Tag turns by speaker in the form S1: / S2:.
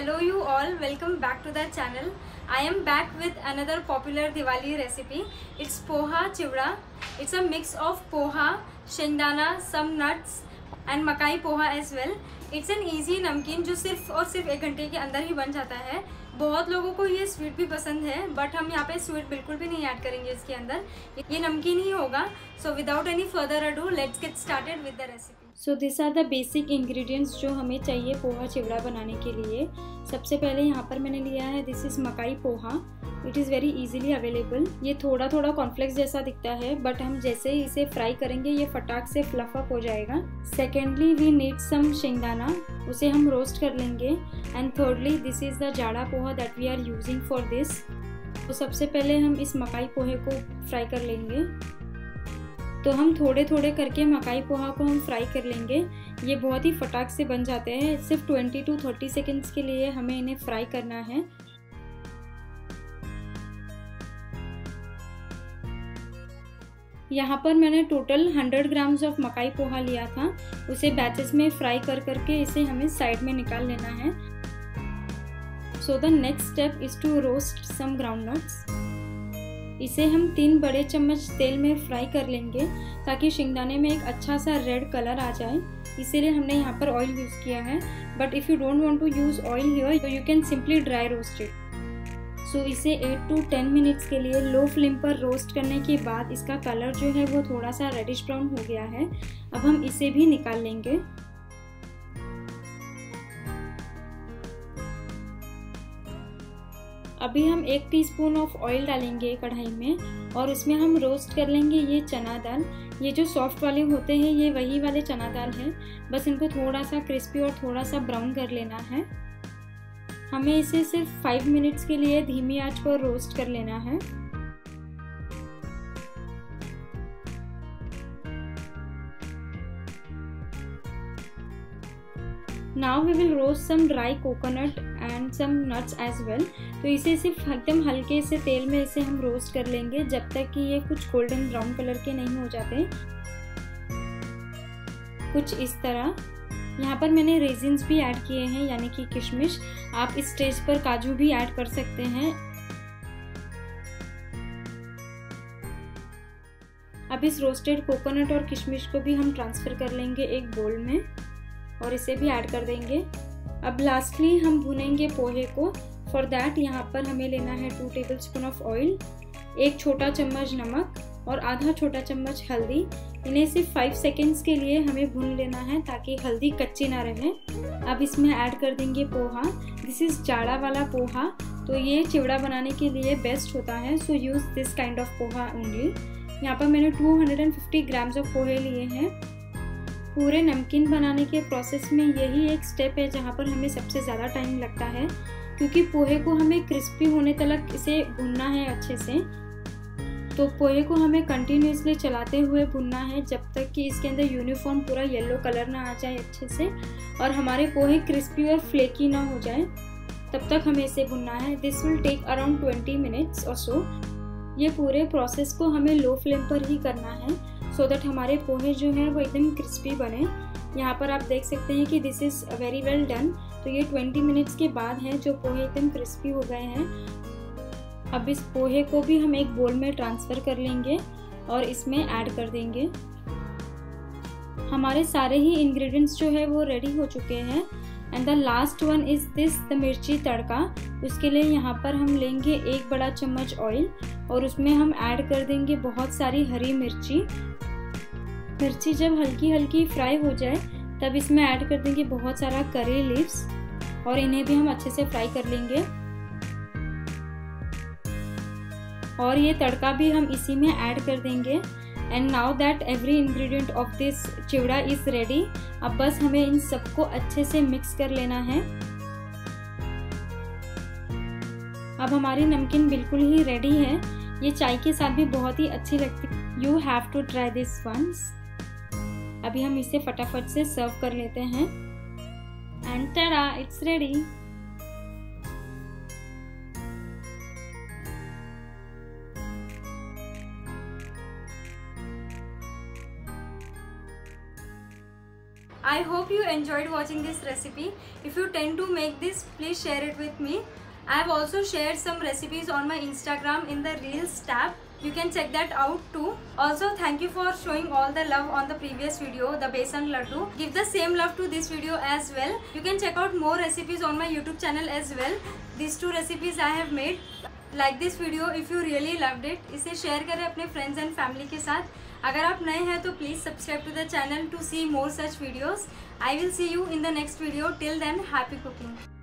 S1: hello you all. Welcome back to the channel. I am back with another popular diwali recipe. It's poha chivda. It's a mix of poha shengdana some nuts and makai poha as well it's an easy namkeen जो सिर्फ़ और सिर्फ़ एक घंटे के अंदर ही बन जाता है। बहुत लोगों को ये स्वीट भी पसंद है बट हम यहाँ पे स्वीट बिल्कुल भी नहीं ऐड करेंगे इसके अंदर। ये नमकीन ही होगा। So without any further ado let's get started with the recipe so this are the basic ingredients जो हमें चाहिए पोहा चिवड़ा बनाने के लिए। सबसे पहले यहाँ पर मैंने लिया है this is makai poha. It is very easily available ये थोड़ा थोड़ा कॉन्फ्लेक्स जैसा दिखता है बट हम जैसे ही इसे फ्राई करेंगे, ये फटाक से फ्लफ अप हो जाएगा। Secondly we need some shengdana, उसे हम रोस्ट कर लेंगे। And thirdly this is the jada poha that we are using for this तो सबसे पहले हम इस मकाई पोहे को फ्राई कर लेंगे। तो हम थोड़े थोड़े करके मकाई पोहा को हम फ्राई कर लेंगे। ये बहुत ही फटाक से बन जाते हैं। सिर्फ़ 20 टू 30 सेकेंड्स के लिए हमें इन्हें फ्राई करना है। यहाँ पर मैंने टोटल 100 ग्राम्स ऑफ़ मकाई पोहा लिया था। उसे बैचेस में फ्राई कर करके इसे हमें साइड में निकाल लेना है। So the next step is to roast some ground nuts इसे हम तीन बड़े चम्मच तेल में फ्राई कर लेंगे ताकि शिंगदाने में एक अच्छा सा रेड कलर आ जाए। इसीलिए हमने यहाँ पर ऑयल यूज़ किया है। But if you don't want to use oil here तो you can simply dry roast it so इसे 8 टू 10 मिनट्स के लिए लो फ्लेम पर रोस्ट करने के बाद इसका कलर जो है वो थोड़ा सा रेडिश ब्राउन हो गया है। अब हम इसे भी निकाल लेंगे। अभी हम एक टीस्पून ऑफ़ ऑयल डालेंगे कढ़ाई में और उसमें हम रोस्ट कर लेंगे ये चना दाल। ये जो सॉफ्ट वाले होते हैं, ये वही वाले चना दाल हैं। बस इनको थोड़ा सा क्रिस्पी और थोड़ा सा ब्राउन कर लेना है। हमें इसे सिर्फ़ फाइव मिनट्स के लिए धीमी आँच पर रोस्ट कर लेना है। Now we will roast some dry coconut and some nuts as well तो इसे सिर्फ़ एकदम हल्के से तेल में इसे हम रोस्ट कर लेंगे जब तक कि ये कुछ गोल्डन ब्राउन कलर के नहीं हो जाते। कुछ इस तरह। यहाँ पर मैंने रेजिन्स भी ऐड किए हैं, यानी कि किशमिश। आप इस स्टेज पर काजू भी ऐड कर सकते हैं। अब इस रोस्टेड कोकोनट और किशमिश को भी हम ट्रांसफ़र कर लेंगे एक बोल में। और इसे भी ऐड कर देंगे। अब लास्टली हम भुनेंगे पोहे को। फॉर दैट यहाँ पर हमें लेना है two table spoon of oil एक छोटा चम्मच नमक और आधा छोटा चम्मच हल्दी। इन्हें सिर्फ़ फाइव सेकेंड्स के लिए हमें भून लेना है ताकि हल्दी कच्ची ना रहे। अब इसमें ऐड कर देंगे पोहा। दिस इज़ जाड़ा वाला पोहा। तो ये चिवड़ा बनाने के लिए बेस्ट होता है। So use this kind of poha only यहाँ पर मैंने 250 ग्राम्स ऑफ़ पोहे लिए हैं। पूरे नमकीन बनाने के प्रोसेस में यही एक स्टेप है जहाँ पर हमें सबसे ज़्यादा टाइम लगता है, क्योंकि पोहे को हमें क्रिस्पी होने तक इसे भुनना है अच्छे से। तो पोहे को हमें कंटिन्यूसली चलाते हुए भुनना है जब तक कि इसके अंदर यूनिफॉर्म पूरा येलो कलर ना आ जाए अच्छे से और हमारे पोहे क्रिस्पी और फ्लेकी ना हो जाए, तब तक हमें इसे भुनना है। This will take around twenty minutes और सो ये पूरे प्रोसेस को हमें लो फ्लेम पर ही करना है। सो दैट हमारे पोहे जो हैं वो एकदम क्रिस्पी बने। यहाँ पर आप देख सकते हैं कि this is very well done तो ये 20 मिनट्स के बाद हैं जो पोहे एकदम क्रिस्पी हो गए हैं। अब इस पोहे को भी हम एक बोल में ट्रांसफ़र कर लेंगे और इसमें ऐड कर देंगे। हमारे सारे ही इंग्रेडिएंट्स जो है वो रेडी हो चुके हैं। And the last one is this the mirchi tadka. उसके लिए यहाँ पर हम लेंगे एक बड़ा चम्मच ऑयल और उसमें हम ऐड कर देंगे बहुत सारी हरी मिर्ची। मिर्ची जब हल्की हल्की फ्राई हो जाए, तब इसमें ऐड कर देंगे बहुत सारा करी लीव्स और इन्हें भी हम अच्छे से फ्राई कर लेंगे। और ये तड़का भी हम इसी में ऐड कर देंगे। And now that every ingredient of this chivda is ready अब बस हमें इन सबको अच्छे से मिक्स कर लेना है। अब हमारी नमकीन बिल्कुल ही रेडी है। ये चाय के साथ भी बहुत ही अच्छी लगती you have to try this once अभी हम इसे फटाफट से सर्व कर लेते हैं and tada it's ready I hope you enjoyed watching this recipe. If you tend to make this, please share it with me. I have also shared some recipes on my Instagram in the Reels tab. You can check that out too. Also, thank you for showing all the love on the previous video, the besan laddu. Give the same love to this video as well. You can check out more recipes on my YouTube channel as well. These two recipes I have made. Like this video if you really loved it. इसे share करें अपने friends and family के साथ अगर आप नए हैं तो please subscribe to the channel to see more such videos I will see you in the next video till then happy cooking